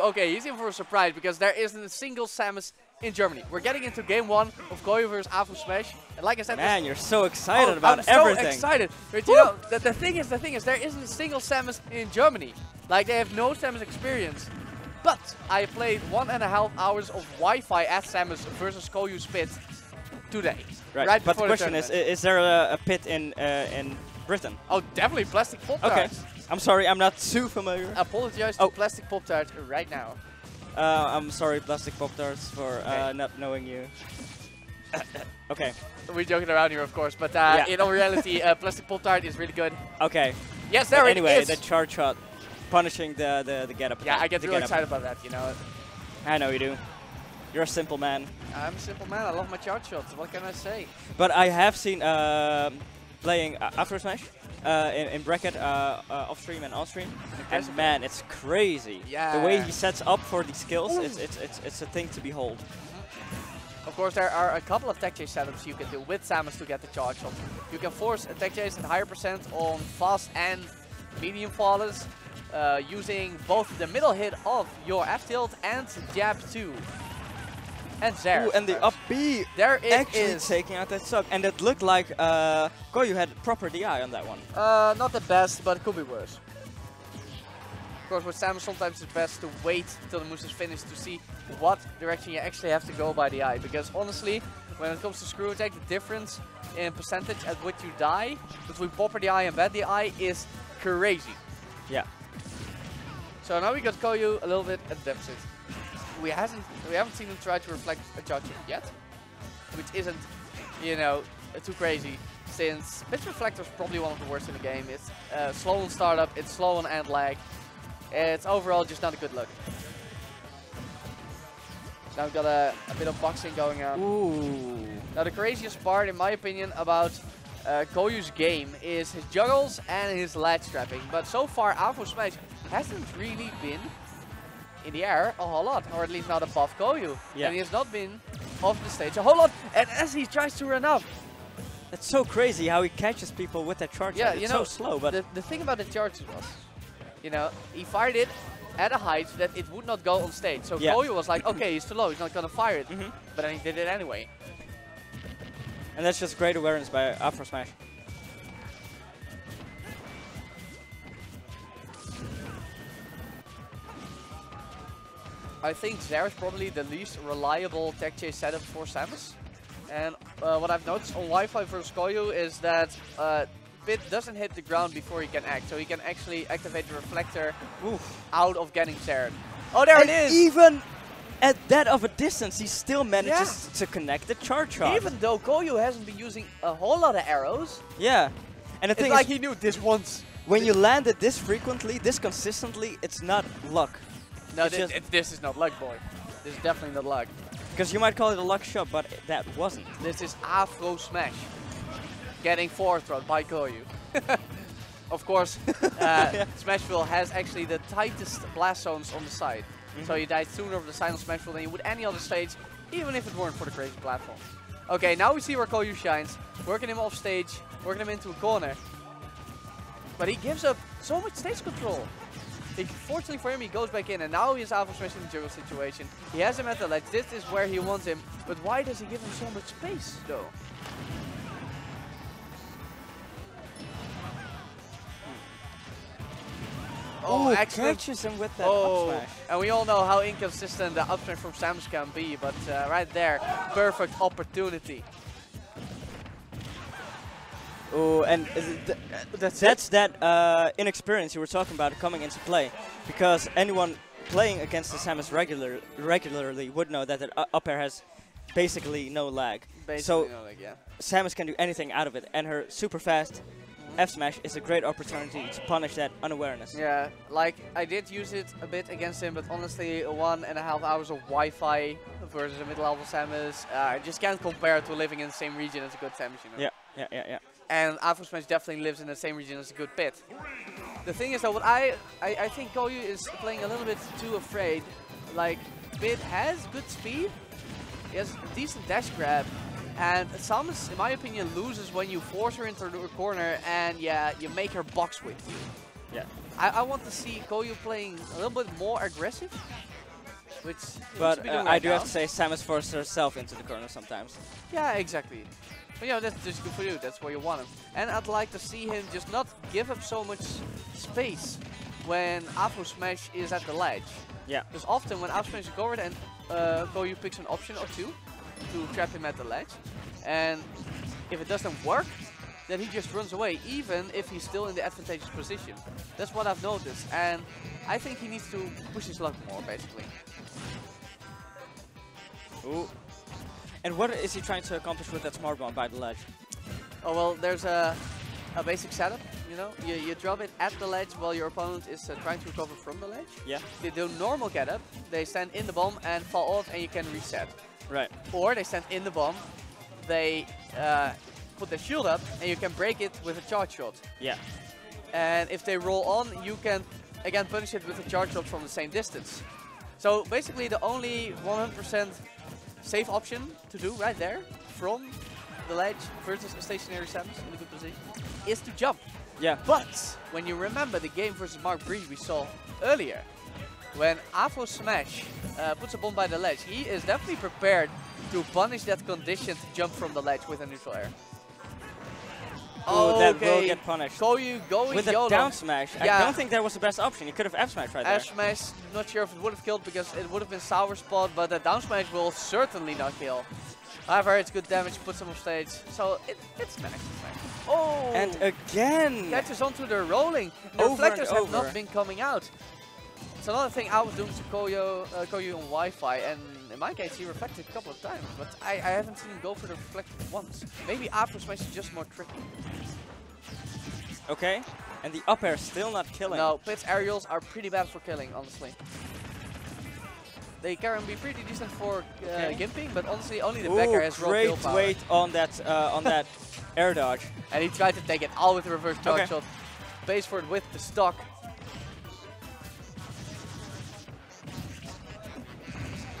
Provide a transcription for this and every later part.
Okay, he's in for a surprise because there isn't a single Samus in Germany. We're getting into game one of Koyu versus Afro Smash. And like I said, Man, you're so excited oh, about I'm so excited. But you know, the, the thing is, the thing is, there isn't a single Samus in Germany. Like they have no Samus experience. But I played one and a half hours of Wi-Fi at Samus versus Koyu Spit today. Right. right but the question is, is there a, a pit in uh, in Britain? Oh, definitely Plastic Pop Okay. Tarts. I'm sorry, I'm not too familiar. Apologize Oh. to Plastic Pop Tarts right now. Uh, I'm sorry, Plastic Pop Tarts, for uh, not knowing you. okay, We're joking around here, of course, but uh, Yeah. in all reality, uh, Plastic Pop Tart is really good. okay. Yes, But there anyway, it is. the charge shot, punishing the the, the get up. yeah, I get really get-up. excited about that. You know, I know you do. You're a simple man. I'm a simple man. I love my charge shots. What can I say? But I have seen um playing uh, Afro Smash uh, in, in bracket uh, uh, off stream and on stream, and man, it's crazy. Yeah. The way he sets up for these skills, it's, it's it's it's a thing to behold. Of course, there are a couple of tech chase setups you can do with Samus to get the charge shot. You can force a tech chase at higher percent on fast and medium flawless, uh, using both the middle hit of your F tilt and jab 2. And there. Ooh, and the up B There it actually is. taking out that suck, and it looked like uh, Koyu had proper DI on that one. Uh, not the best, but it could be worse. Of course, with Samus, sometimes it's best to wait till the moves is finished to see what direction you actually have to go by DI. Because honestly, when it comes to screw attack, the difference in percentage at which you die between popper DI and bad DI is crazy. Yeah. So now we got Koyu a little bit at deficit. We hasn't we haven't seen him try to reflect a charge yet, which isn't, you know, too crazy. Since pitch reflector is probably one of the worst in the game. It's uh, slow on startup, it's slow on end lag. It's overall just not a good look. Now we've got a, a bit of boxing going on. Ooh. Now the craziest part, in my opinion, about uh, Koyu's game is his juggles and his ledge trapping. But so far, Afro Smash hasn't really been in the air a whole lot, or at least not above Koyu. Yeah. And he has not been off the stage a whole lot. And as he tries to run up, That's so crazy how he catches people with that charge. yeah, shot. you know, so slow, but the, the thing about the charges was, you know, he fired it at a height that it would not go on stage. So Yeah. Koyu was like, okay, he's too low, he's not gonna fire it. Mhm. But then he did it anyway. and that's just great awareness by Afro Smash. I think is probably the least reliable tech chase setup for Samus. And uh, what I've noticed on Wi-Fi versus Koyu is that uh, Pit doesn't hit the ground before he can act, so he can actually activate the reflector Oof. out of getting Zaired. Oh, there and it is! even at that of a distance, he still manages to connect the charge shot. Even though Koyu hasn't been using a whole lot of arrows, yeah. And the it's thing like is, he knew this once. when you land it this frequently, this consistently, it's not luck. No, It's thi- just- it- this is not luck, boy. This is definitely not luck. Because you might call it a luck shot, but that wasn't. This is Afro Smash. Getting fourth thrown by Koyu. of course, uh, Smashville has actually the tightest blast zones on the side. So you died sooner over the side on Smashville than you would any other stage, even if it weren't for the crazy platform. Okay, now we see where Koyu shines. Working him off stage, working him into a corner. But he gives up so much stage control. He, fortunately for him, he goes back in, and now he is Afro Smash in the juggle situation. He has him at the ledge. This is where he wants him. But why does he give him so much space, though? Oh, Ooh, excellent. catches him with that Oh, up smash. and we all know how inconsistent the up smash from Samus can be, but uh, right there, perfect opportunity. Oh, and uh, th- That's that's that uh, inexperience you were talking about coming into play. Because anyone playing against the Samus regular regularly would know that the up air has basically no lag. Basically, so know, like, yeah. Samus can do anything out of it, and her super fast F smash is a great opportunity to punish that unawareness. Yeah, like I did use it a bit against him, but honestly, one and a half hours of Wi-Fi versus a mid-level Samus, uh, I just can't compare to living in the same region as a good Samus, you know. Yeah, yeah, yeah, yeah. And Afro Smash definitely lives in the same region as a good Pit. The thing is that what I, I, I think Koyu is playing a little bit too afraid. Like, Pit has good speed, he has a decent dash grab, and Samus, in my opinion, loses when you force her into the corner and yeah, you make her box with you. Yeah. I, I want to see Koyu playing a little bit more aggressive. Which he needs to But uh, I do now. have to say, Samus forced herself into the corner sometimes. Yeah, exactly. But know, that's just good for you. That's where you want him. And I'd like to see him just not give up so much space when Afro Smash is at the ledge. Yeah. Because often when Afro Smash is covered and uh, Koyu picks an option or two to trap him at the ledge. And if it doesn't work, then he just runs away, even if he's still in the advantageous position. That's what I've noticed. And I think he needs to push his luck more, basically. Ooh. And what is he trying to accomplish with that smart bomb by the ledge? Oh well, there's a, a basic setup. You know, you, you drop it at the ledge while your opponent is uh, trying to recover from the ledge. Yeah. They do normal get up, they stand in the bomb and fall off, and you can reset. Right. Or they stand in the bomb, they uh, put their shield up, and you can break it with a charge shot. Yeah. And if they roll on, you can again punish it with a charge shot from the same distance. So basically, the only 100% safe option to do right there from the ledge versus a stationary Samus in a good position is to jump. Yeah. But when you remember the game versus Marcbri we saw earlier, when Afro Smash uh, puts a bomb by the ledge, he is definitely prepared to punish that condition to jump from the ledge with a neutral air. Ooh, that will Okay, get punished. Koyu going With a YOLO. down smash, Yeah. I don't think that was the best option. He could have F smash right Ash there. smash, not sure if it would have killed because it would have been sour spot, but the down smash will certainly not kill. However, it's good damage, puts him on stage, so it, it's nice. It's nice. Oh! And again, catches onto the rolling. The Over reflectors have not been coming out. It's another thing I was doing to Koyu, uh, on Wi-Fi, and in my case he reflected a couple of times, but I, I haven't seen him go for the reflector once. Maybe Afro Smash is just more tricky. okay, and the up air still not killing. No, Pit's aerials are pretty bad for killing, honestly. They can be pretty decent for uh, Okay. gimping, but honestly only the Ooh, back air has raw great kill power. wait on that uh, on that air dodge. And he tried to take it all with the reverse charge Okay. shot. Pays for it with the stock.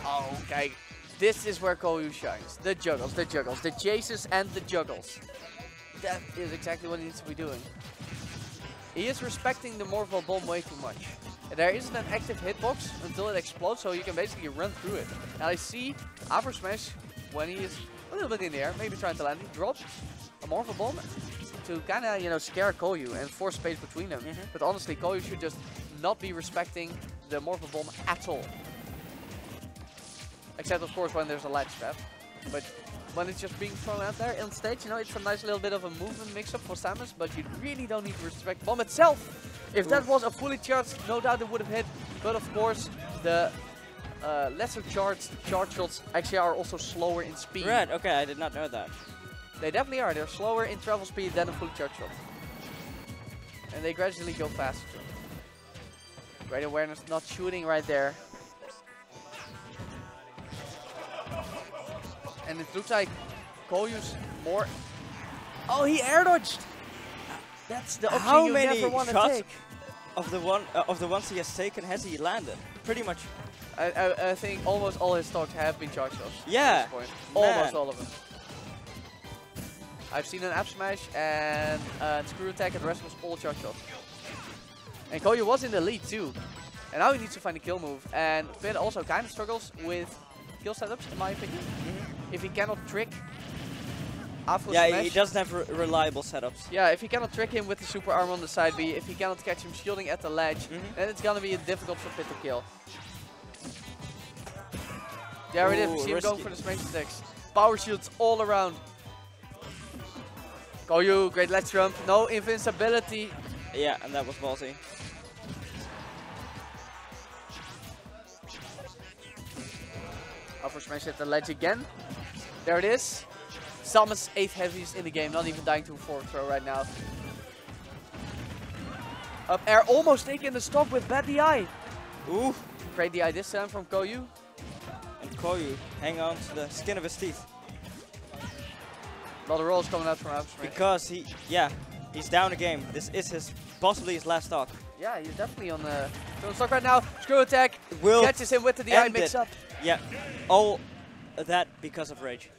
Okay, this is where Koyu shines. The juggles, the juggles, the chases and the juggles. That is exactly what he needs to be doing. He is respecting the Morph Ball bomb way too much. There isn't an active hitbox until it explodes, so you can basically run through it. And I see Afro Smash, when he is a little bit in the air, maybe trying to land, he drops a Morph Ball bomb to kind of, you know, scare Koyu and force space between them. Mhm. But honestly, Koyu should just not be respecting the Morph Ball bomb at all. Except, of course, when there's a ledge trap. But when it's just being thrown out there on stage, you know, it's a nice little bit of a movement mix-up for Samus, but you really don't need to respect bomb itself. If that was a fully charged, no doubt it would have hit. But of course, the uh, lesser charged charge shots actually are also slower in speed. Right, okay, I did not know that. They definitely are. They're slower in travel speed than a fully charged shot. And they gradually go faster. Great awareness, not shooting right there. And it looks like Koyu's more... Oh, he air dodged! That's the option How you many never want to shots take. of the one uh, of the ones he has taken has he landed? Pretty much. I, I, I think almost all his stocks have been charge shots. at Yeah, this point. Almost all of them. I've seen an F smash and a screw attack, and the rest was all charge shots. And Koyu was in the lead too. And now he needs to find a kill move. And Finn also kind of struggles with kill setups, in my opinion. If he cannot trick Afro Yeah, smash. he doesn't have re reliable setups. Yeah, if he cannot trick him with the super arm on the side B, if he cannot catch him shielding at the ledge, Mhm. then it's gonna be difficult for Pit to kill. There it is, we Ooh, see him going for the smash attacks. Power shields all around. Koyu, great ledge jump, no invincibility. Yeah, and that was ballsy. Upper smash at the ledge again. There it is. Samus 8th heaviest in the game, not even dying to a forward throw right now. Up air almost taking the stop with bad DI. Ooh, Great DI this time from Koyu. and Koyu hang on to the skin of his teeth. A lot of rolls coming out from smash. Because he, yeah, he's down a game. This is his, possibly his last stock. Yeah, he's definitely on the on stock right now. Screw attack Will catches him with the DI mix-up. Yeah, all that because of Rage.